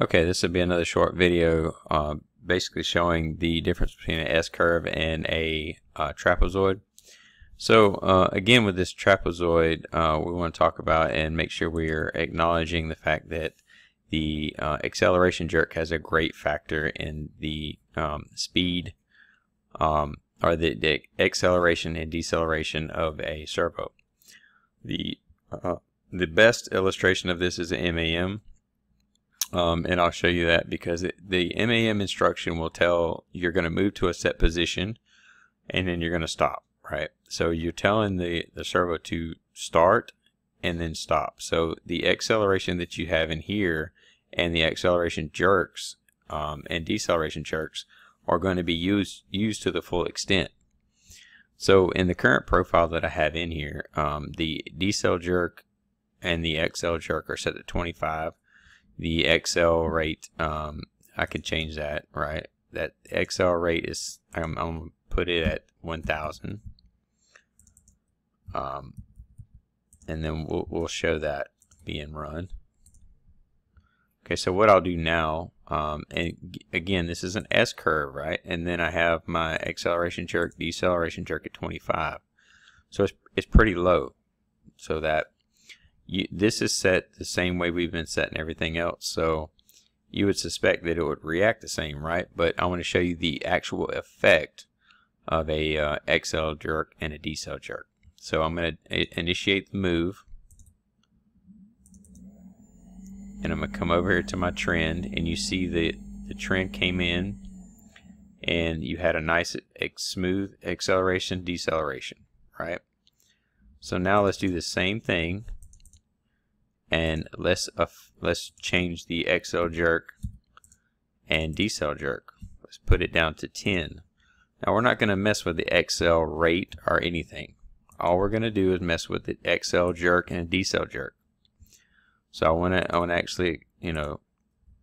Okay, this will be another short video uh, basically showing the difference between an S-curve and a uh, trapezoid. So uh, again with this trapezoid uh, we want to talk about and make sure we are acknowledging the fact that the uh, acceleration jerk has a great factor in the um, speed um, or the, the, acceleration and deceleration of a servo. The uh, the best illustration of this is an MAM um, and I'll show you that because it, the MAM instruction will tell you're going to move to a set position and then you're going to stop, right? So you're telling the, the servo to start and then stop. So the acceleration that you have in here and the acceleration jerks um, and deceleration jerks are going to be used used to the full extent. So in the current profile that I have in here, um, the decel jerk and the accel jerk are set to 25 the accel rate um, I could change that right? That accel rate is I'm, I'm gonna put it at 1000 um, and then we'll, we'll show that being run. Okay so what I'll do now um, and again this is an S curve right? And then I have my acceleration jerk deceleration jerk at 25 so it's, it's pretty low. So that you, this is set the same way we've been setting everything else. So you would suspect that it would react the same, right? But I want to show you the actual effect of a uh, accel jerk and a decel jerk. So I'm going to initiate the move. And I'm going to come over here to my trend and you see that the trend came in and you had a nice smooth acceleration deceleration, right? So now let's do the same thing and let's uh, let's change the accel jerk and decel jerk. Let's put it down to 10. Now we're not going to mess with the accel rate or anything. All we're going to do is mess with the accel jerk and decel jerk. So I want to I want to actually you know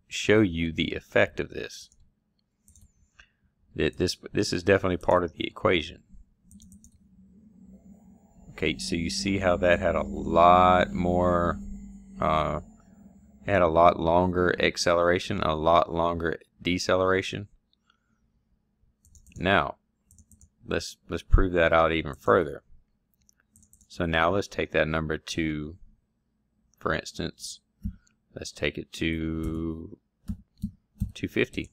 show you the effect of this. That this this is definitely part of the equation. Okay, so you see how that had a lot more uh, had a lot longer acceleration, a lot longer deceleration. Now, let's let's prove that out even further. So now let's take that number to, for instance, let's take it to 250,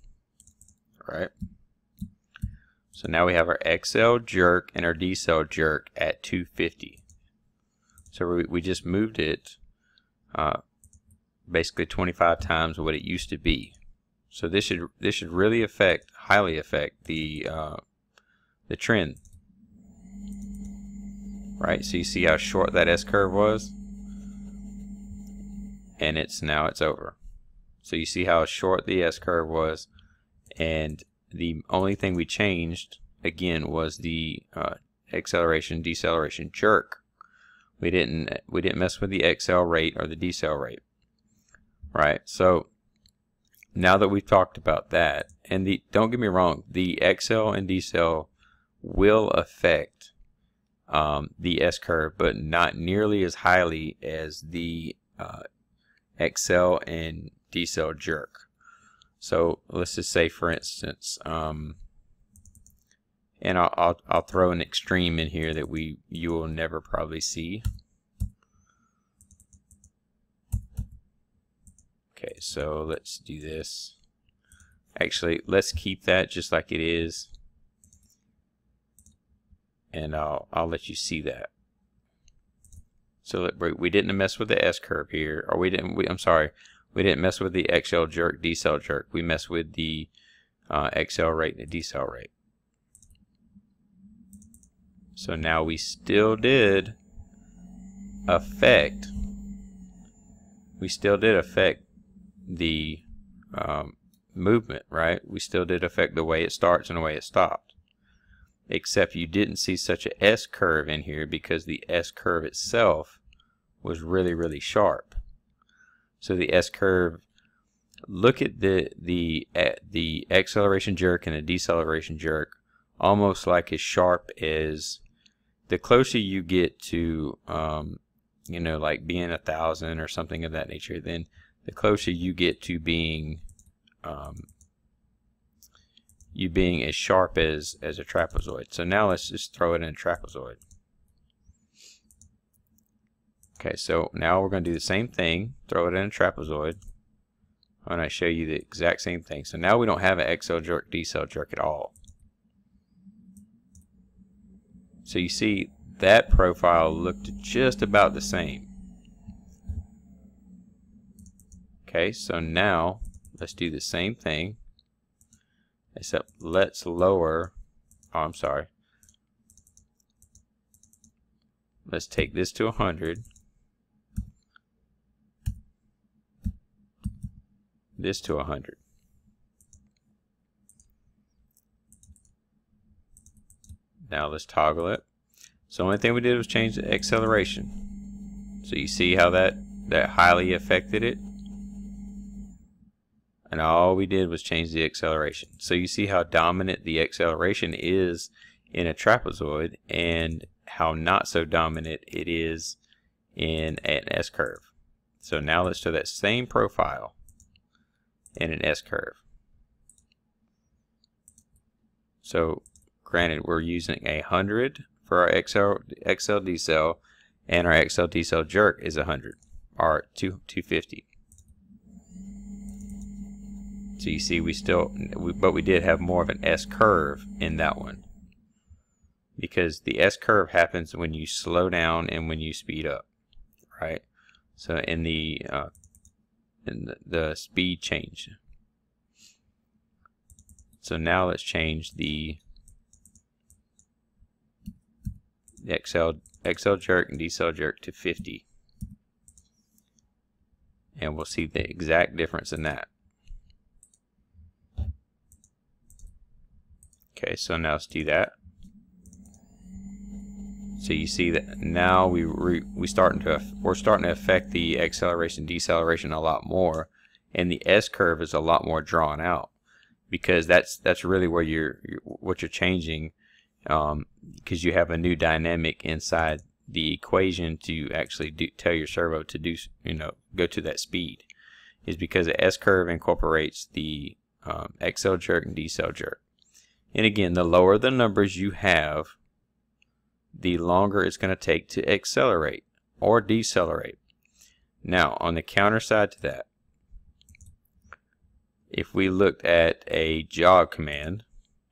right? So now we have our accel jerk and our decel jerk at 250. So we, we just moved it uh, basically 25 times what it used to be. So this should this should really affect highly affect the uh, the trend. Right, so you see how short that S curve was, and it's now it's over. So you see how short the S curve was, and the only thing we changed again was the uh, acceleration deceleration jerk we didn't we didn't mess with the accel rate or the decel rate. Right. So now that we've talked about that, and the don't get me wrong, the accel and decel will affect um, the S curve, but not nearly as highly as the uh, accel and decel jerk. So let's just say, for instance, um, and I'll, I'll, I'll throw an extreme in here that we you will never probably see. Okay, so let's do this. Actually, let's keep that just like it is. And I'll, I'll let you see that. So we didn't mess with the S curve here, or we didn't, we, I'm sorry, we didn't mess with the accel jerk, decel jerk. We messed with the uh, accel rate and the decel rate. So now we still did affect, we still did affect the um, movement, right? We still did affect the way it starts and the way it stopped. Except you didn't see such a S curve in here because the S curve itself was really, really sharp. So the S curve, look at the the the acceleration jerk and the deceleration jerk, almost like as sharp as the closer you get to, um, you know, like being a thousand or something of that nature, then the closer you get to being um, you being as sharp as as a trapezoid. So now let's just throw it in a trapezoid. Okay, so now we're going to do the same thing, throw it in a trapezoid. and I show you the exact same thing. So now we don't have an decel jerk, decel jerk at all. So you see that profile looked just about the same. Okay, so now let's do the same thing, except let's lower, oh, I'm sorry. Let's take this to 100. This to 100. Now let's toggle it. So the only thing we did was change the acceleration. So you see how that, that highly affected it? and all we did was change the acceleration. So you see how dominant the acceleration is in a trapezoid and how not so dominant it is in an S-curve. So now let's show that same profile in an S-curve. So granted we're using a 100 for our accel, accel decel and our XL cell jerk is a 100 or 2, 250. So you see we still, but we did have more of an S curve in that one. Because the S curve happens when you slow down and when you speed up, right? So in the, uh, in the speed change. So now let's change the accel, accel jerk and decel jerk to 50. And we'll see the exact difference in that. Okay, so now let's do that. So you see that now we we starting to we're starting to affect the acceleration deceleration a lot more, and the S curve is a lot more drawn out because that's that's really where you're what you're changing because um, you have a new dynamic inside the equation to actually do, tell your servo to do you know go to that speed is because the S curve incorporates the um, accel jerk and decel jerk. And again, the lower the numbers you have, the longer it's going to take to accelerate or decelerate. Now, on the counter side to that, if we looked at a jog command,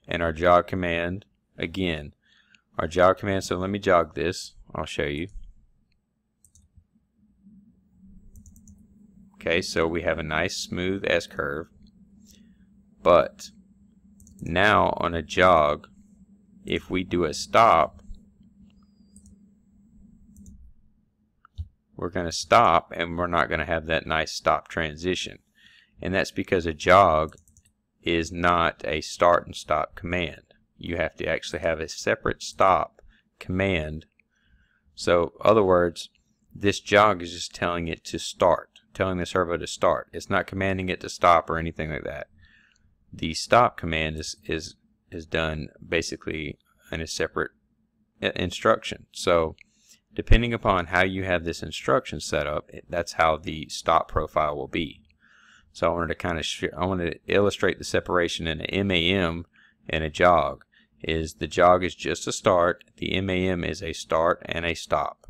and our jog command, again, our jog command, so let me jog this, I'll show you. Okay, so we have a nice smooth S-curve, but now on a jog, if we do a stop, we're going to stop and we're not going to have that nice stop transition. And that's because a jog is not a start and stop command. You have to actually have a separate stop command. So, other words, this jog is just telling it to start, telling the servo to start. It's not commanding it to stop or anything like that the stop command is is is done basically in a separate uh, instruction. So depending upon how you have this instruction set up, that's how the stop profile will be. So I wanted to kind of I wanted to illustrate the separation in a MAM and a jog. Is the jog is just a start, the MAM is a start and a stop.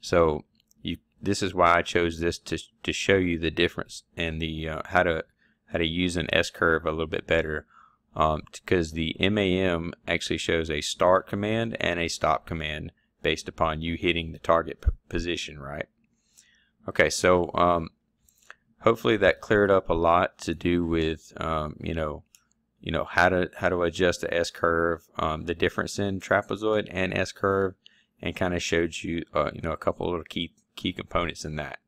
So you this is why I chose this to to show you the difference and the uh, how to how to use an S-curve a little bit better because um, the MAM actually shows a start command and a stop command based upon you hitting the target position, right? Okay, so um, hopefully that cleared up a lot to do with um, you know you know how to how to adjust the S curve, um, the difference in trapezoid and S curve, and kind of showed you uh, you know a couple of key key components in that.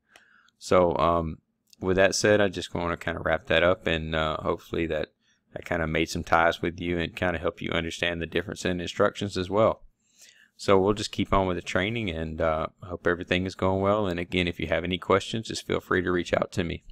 So um, with that said, I just want to kind of wrap that up and uh, hopefully that, that kind of made some ties with you and kind of help you understand the difference in instructions as well. So we'll just keep on with the training and uh, hope everything is going well. And again, if you have any questions, just feel free to reach out to me.